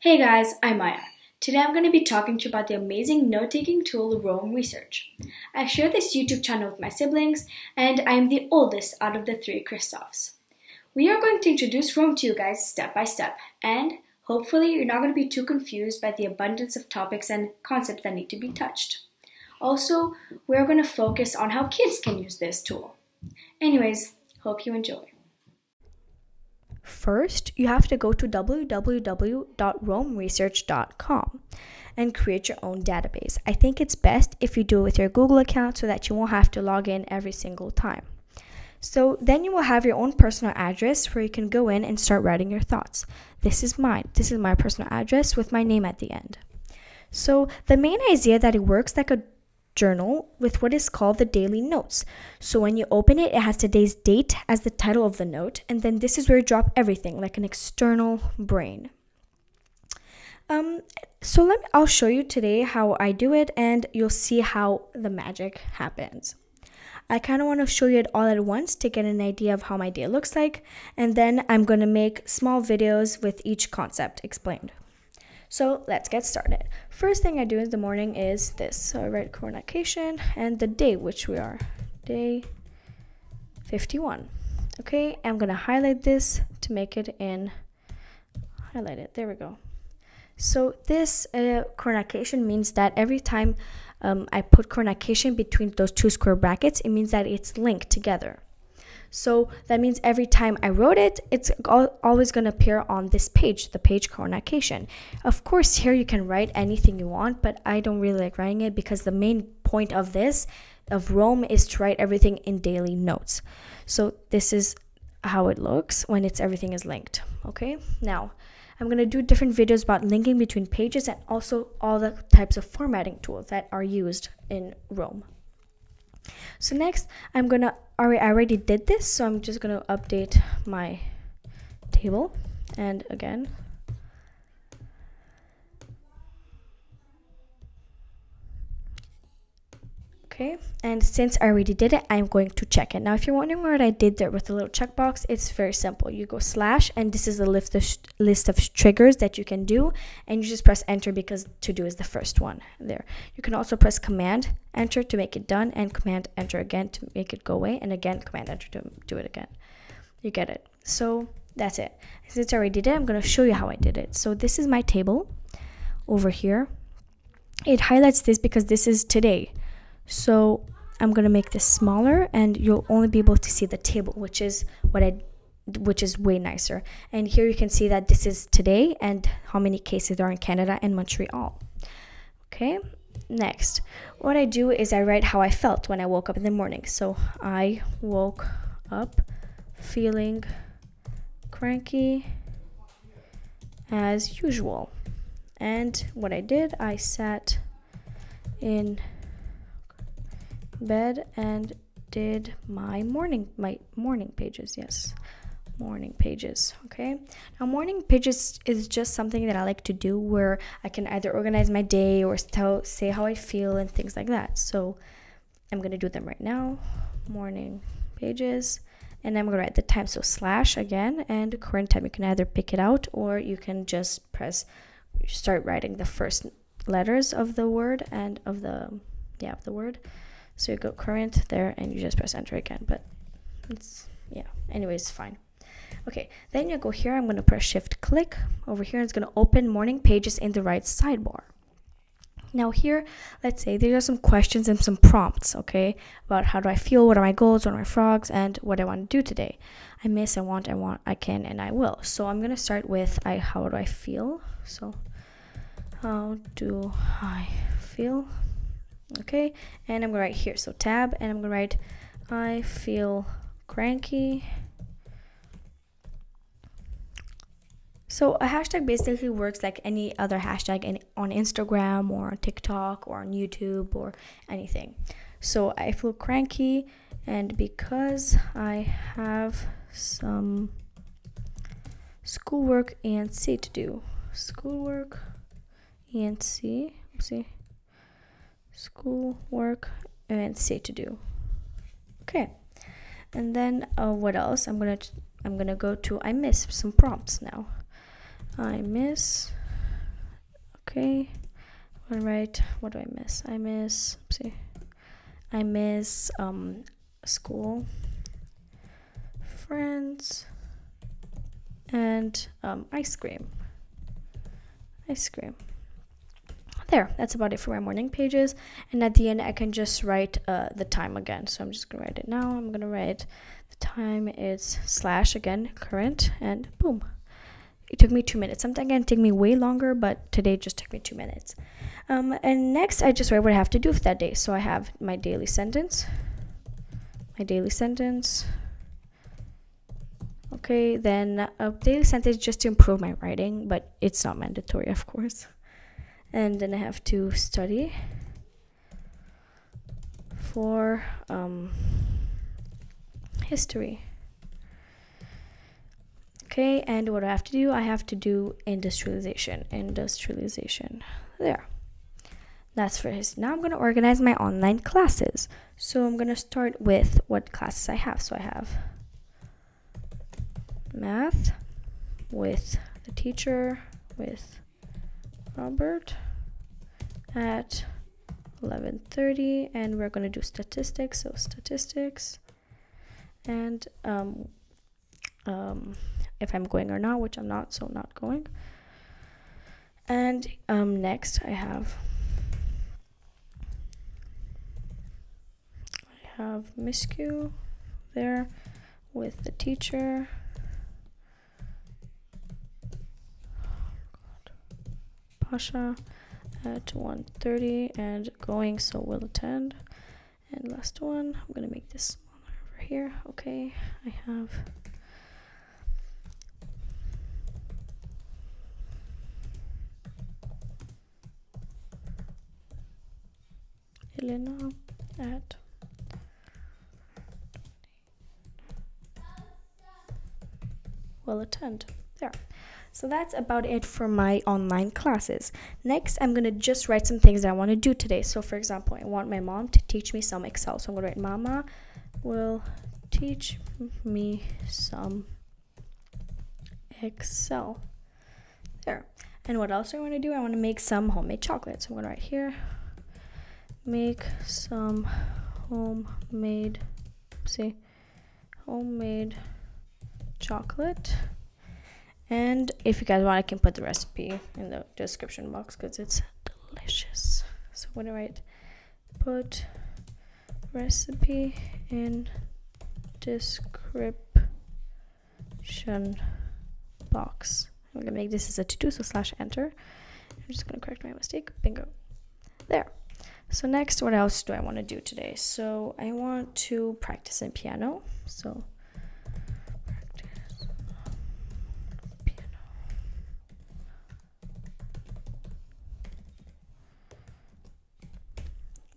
Hey guys, I'm Maya. Today I'm going to be talking to you about the amazing note taking tool Roam Research. I share this YouTube channel with my siblings, and I am the oldest out of the three Kristofs. We are going to introduce Roam to you guys step by step, and hopefully you're not going to be too confused by the abundance of topics and concepts that need to be touched. Also, we're going to focus on how kids can use this tool. Anyways, hope you enjoy. First, you have to go to www.roamresearch.com and create your own database. I think it's best if you do it with your Google account so that you won't have to log in every single time. So then you will have your own personal address where you can go in and start writing your thoughts. This is mine. This is my personal address with my name at the end. So the main idea that it works like a journal with what is called the daily notes. So when you open it, it has today's date as the title of the note, and then this is where you drop everything like an external brain. Um, so let me, I'll show you today how I do it, and you'll see how the magic happens. I kind of want to show you it all at once to get an idea of how my day looks like, and then I'm going to make small videos with each concept explained. So let's get started. First thing I do in the morning is this. So I write coronation and the day, which we are day 51. Okay, I'm gonna highlight this to make it in, highlight it, there we go. So this uh, coronation means that every time um, I put coronation between those two square brackets, it means that it's linked together. So that means every time I wrote it, it's always going to appear on this page, the page coronation. Of course, here you can write anything you want, but I don't really like writing it because the main point of this, of Roam, is to write everything in daily notes. So this is how it looks when it's everything is linked. Okay, now I'm going to do different videos about linking between pages and also all the types of formatting tools that are used in Roam. So next, I'm gonna, I already did this, so I'm just gonna update my table. And again, okay and since I already did it I'm going to check it. Now if you're wondering what I did there with the little checkbox it's very simple. You go slash and this is a list of, list of triggers that you can do and you just press enter because to do is the first one there. You can also press command enter to make it done and command enter again to make it go away and again command enter to do it again. You get it. So that's it. Since I already did it I'm going to show you how I did it. So this is my table over here. It highlights this because this is today so I'm gonna make this smaller and you'll only be able to see the table, which is what I which is way nicer. And here you can see that this is today and how many cases there are in Canada and Montreal. Okay, next, what I do is I write how I felt when I woke up in the morning. So I woke up feeling cranky as usual. And what I did, I sat in bed and did my morning my morning pages yes. Morning pages okay. Now morning pages is just something that i like to do where i can either organize my day or tell say how i feel and things like that. So i'm going to do them right now. Morning pages. And i'm going to write the time. So slash again and current time. You can either pick it out or you can just press start writing the first letters of the word and of the yeah of the word so you go current there and you just press enter again, but it's, yeah, anyways, fine. Okay, then you go here, I'm gonna press shift click over here, and it's gonna open morning pages in the right sidebar. Now here, let's say there are some questions and some prompts, okay, about how do I feel, what are my goals, what are my frogs, and what I want to do today. I miss, I want, I want, I can, and I will. So I'm gonna start with I how do I feel? So how do I feel? Okay and I'm gonna write here. So tab and I'm gonna write I feel cranky. So a hashtag basically works like any other hashtag in, on Instagram or on TikTok or on YouTube or anything. So I feel cranky and because I have some schoolwork and C to do. Schoolwork and C see school work and say to do okay and then uh, what else i'm gonna i'm gonna go to i miss some prompts now i miss Okay. All right. What do I miss? I miss. See. I miss um school, friends, and um, ice cream. Ice cream. There, that's about it for my morning pages. And at the end, I can just write uh, the time again. So I'm just gonna write it now. I'm gonna write the time is slash again, current, and boom. It took me two minutes. Sometimes it can take me way longer, but today just took me two minutes. Um, and next, I just write what I have to do for that day. So I have my daily sentence, my daily sentence. Okay, then a daily sentence just to improve my writing, but it's not mandatory, of course. And then I have to study for um, history. Okay, and what I have to do, I have to do industrialization. Industrialization. There. That's for his. Now I'm going to organize my online classes. So I'm going to start with what classes I have. So I have math with the teacher, with Robert at 11:30 and we're going to do statistics so statistics. And um, um, if I'm going or not which I'm not so not going. And um, next I have I have miscue there with the teacher Pasha at 1.30 and going so we'll attend. And last one I'm gonna make this smaller over here. Okay I have Elena at will attend. There so that's about it for my online classes. Next, I'm going to just write some things that I want to do today. So for example, I want my mom to teach me some Excel. So I'm going to write Mama will teach me some Excel. There. And what else do I want to do? I want to make some homemade chocolate. So I'm going to write here make some homemade see homemade chocolate and if you guys want, I can put the recipe in the description box because it's delicious. So I'm gonna write put recipe in description box. I'm gonna make this as a to-do, so slash enter. I'm just gonna correct my mistake. Bingo. There. So next, what else do I want to do today? So I want to practice in piano. So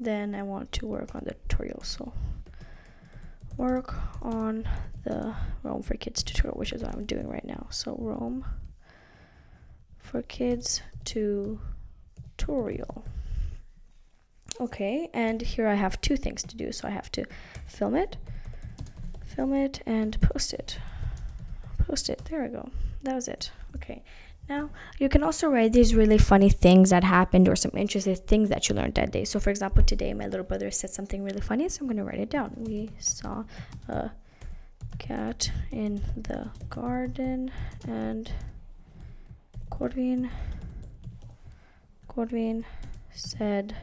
then I want to work on the tutorial. So work on the Roam for Kids tutorial which is what I'm doing right now. So Roam for Kids tutorial. Okay and here I have two things to do. So I have to film it film it and post it. Post it. There we go. That was it. Okay now, you can also write these really funny things that happened or some interesting things that you learned that day. So, for example, today my little brother said something really funny, so I'm going to write it down. We saw a cat in the garden and Corvin Corvin said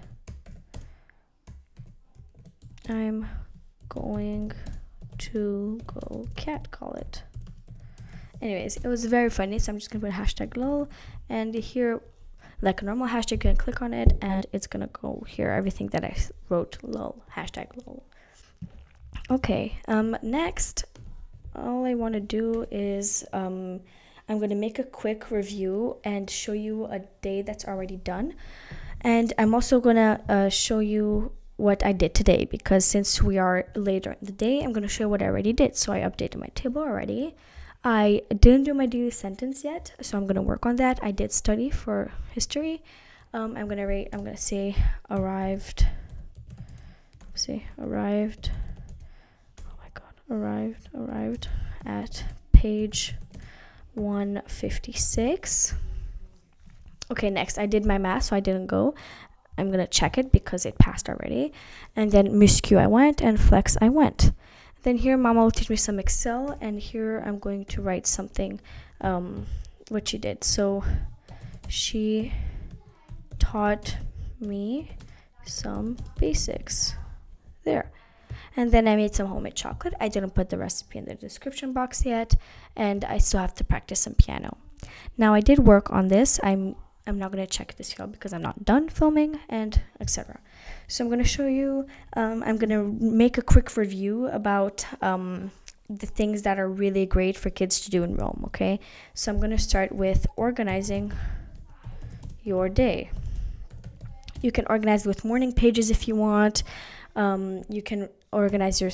I'm going to go cat call it anyways it was very funny so i'm just gonna put hashtag lol and here like a normal hashtag you can click on it and it's gonna go here everything that i wrote lol hashtag lol okay um next all i want to do is um i'm to make a quick review and show you a day that's already done and i'm also to uh, show you what I did today because since we are later in the day, I'm going to show you what I already did. So I updated my table already. I didn't do my daily sentence yet, so I'm gonna work on that. I did study for history. Um, I'm gonna rate. I'm gonna say arrived. See, arrived. Oh my god, arrived, arrived at page 156. okay, next I did my math, so I didn't go. I'm gonna check it because it passed already. And then muscu I went and flex I went. Then here mama will teach me some Excel and here I'm going to write something um, what she did. So she taught me some basics there. And then I made some homemade chocolate. I didn't put the recipe in the description box yet, and I still have to practice some piano. Now I did work on this. I'm I'm not gonna check this out because I'm not done filming and etc. So I'm gonna show you. Um, I'm gonna make a quick review about um, the things that are really great for kids to do in Roam. Okay, so I'm gonna start with organizing your day. You can organize with morning pages if you want. Um, you can organize your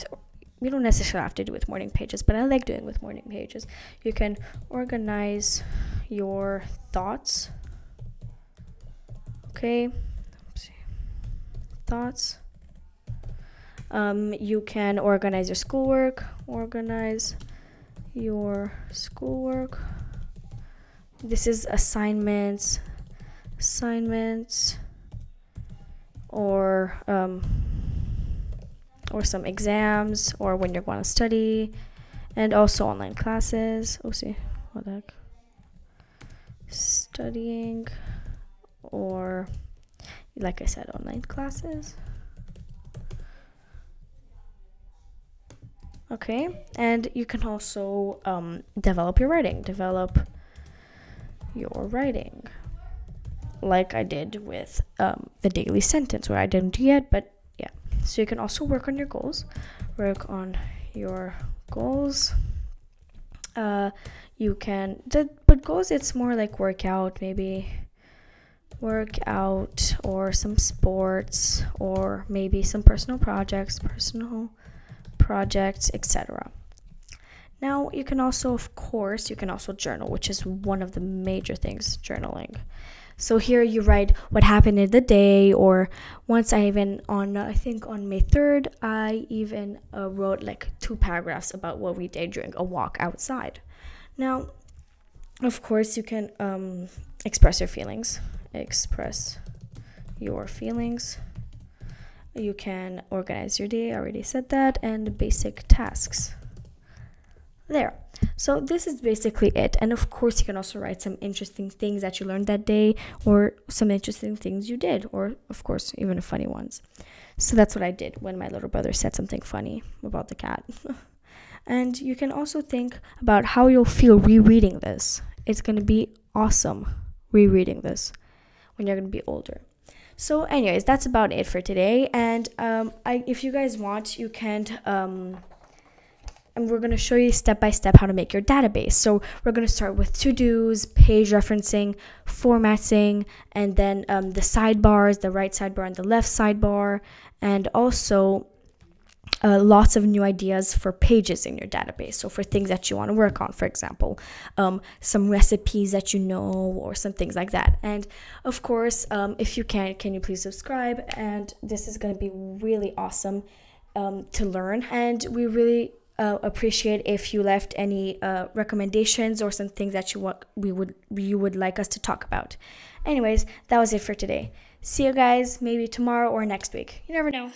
you don't necessarily have to do with morning pages, but I like doing with morning pages. You can organize your thoughts Okay. Thoughts. Um, you can organize your schoolwork. Organize your schoolwork. This is assignments, assignments, or um, or some exams, or when you're going to study, and also online classes. Oh, see, what the heck? Studying or like I said, online classes. Okay, and you can also um, develop your writing, develop your writing, like I did with um, the daily sentence, where I didn't do yet, but yeah. So you can also work on your goals, work on your goals. Uh, you can, but goals, it's more like workout, maybe workout or some sports or maybe some personal projects, personal projects, etc. Now, you can also, of course, you can also journal, which is one of the major things journaling. So here you write what happened in the day, or once I even on I think on May third, I even uh, wrote like two paragraphs about what we did during a walk outside. Now, of course, you can um, express your feelings express your feelings. You can organize your day, I already said that, and basic tasks. There. So, this is basically it. And of course, you can also write some interesting things that you learned that day, or some interesting things you did, or of course, even funny ones. So, that's what I did when my little brother said something funny about the cat. and you can also think about how you'll feel rereading this. It's going to be awesome rereading this when you're going to be older. So, anyways, that's about it for today. And um, I, if you guys want, you can. Um, and we're going to show you step by step how to make your database. So we're going to start with to-dos, page referencing, formatting, and then um, the sidebars, the right sidebar and the left sidebar, and also uh, lots of new ideas for pages in your database. So, for things that you want to work on, for example, um, some recipes that you know, or some things like that. And of course, um, if you can, can you please subscribe? And this is going to be really awesome um, to learn. And we really uh, appreciate if you left any uh, recommendations or some things that you want we would you would like us to talk about. Anyways, that was it for today. See you guys maybe tomorrow or next week. You never know.